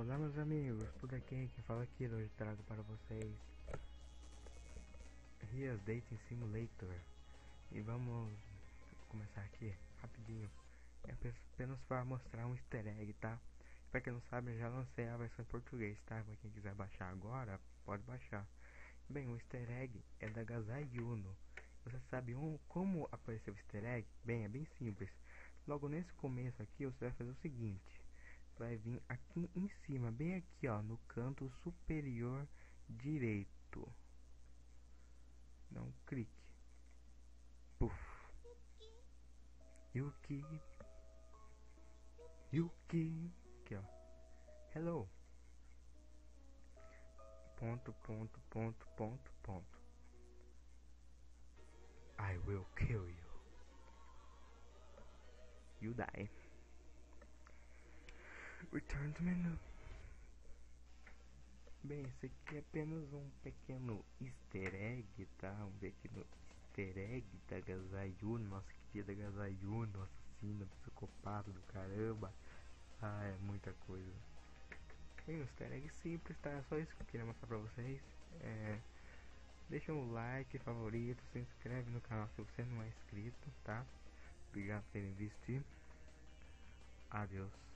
Olá meus amigos, tudo aqui, quem fala aqui hoje trago para vocês Rias Dating Simulator E vamos começar aqui, rapidinho É apenas para mostrar um easter egg, tá? Pra quem não sabe, eu já lancei a versão em português, tá? Pra quem quiser baixar agora, pode baixar Bem, o easter egg é da Gazayuno Você sabe um, como apareceu o easter egg? Bem, é bem simples Logo nesse começo aqui, você vai fazer o seguinte vai vir aqui em cima, bem aqui, ó, no canto superior direito. Dá um clique. Puf. Yuki. Yuki. Aqui, ó. Hello. Ponto, ponto, ponto, ponto, ponto. I will kill you. You die. Return to menu. Bem, esse aqui é apenas um pequeno easter egg, tá? Um pequeno easter egg da Gazayuno, nossa querida Gazayuno, assassina, psicopata do caramba. Ah, é muita coisa. Bem, um easter egg simples, tá? É só isso que eu queria mostrar pra vocês. É... Deixa um like, favorito, se inscreve no canal se você não é inscrito, tá? Obrigado por terem visto. Adeus.